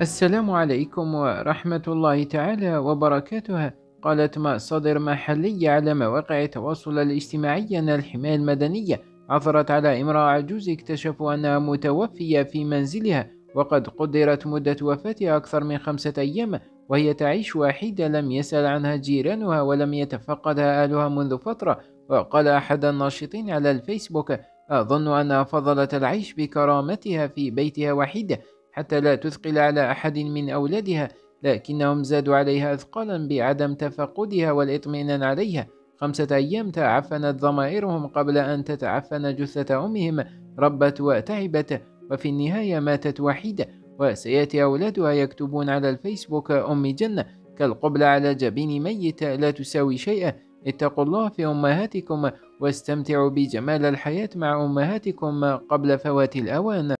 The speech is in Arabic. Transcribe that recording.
السلام عليكم ورحمة الله تعالى وبركاته. قالت مصادر محلية على مواقع التواصل الاجتماعي أن الحماية المدنية عثرت على امرأة عجوز اكتشفوا أنها متوفية في منزلها وقد قدرت مدة وفاتها أكثر من خمسة أيام وهي تعيش وحيدة لم يسأل عنها جيرانها ولم يتفقدها أهلها منذ فترة. وقال أحد الناشطين على الفيسبوك أظن أنها فضلت العيش بكرامتها في بيتها وحيدة حتى لا تثقل على أحد من أولادها لكنهم زادوا عليها أثقالا بعدم تفقدها والإطمئنان عليها. خمسة أيام تعفنت ضمائرهم قبل أن تتعفن جثة أمهم. ربت وتعبت وفي النهاية ماتت وحيدة. وسيأتي أولادها يكتبون على الفيسبوك أم جنة كالقبلة على جبين ميت لا تساوي شيئا. اتقوا الله في أمهاتكم واستمتعوا بجمال الحياة مع أمهاتكم قبل فوات الأوان.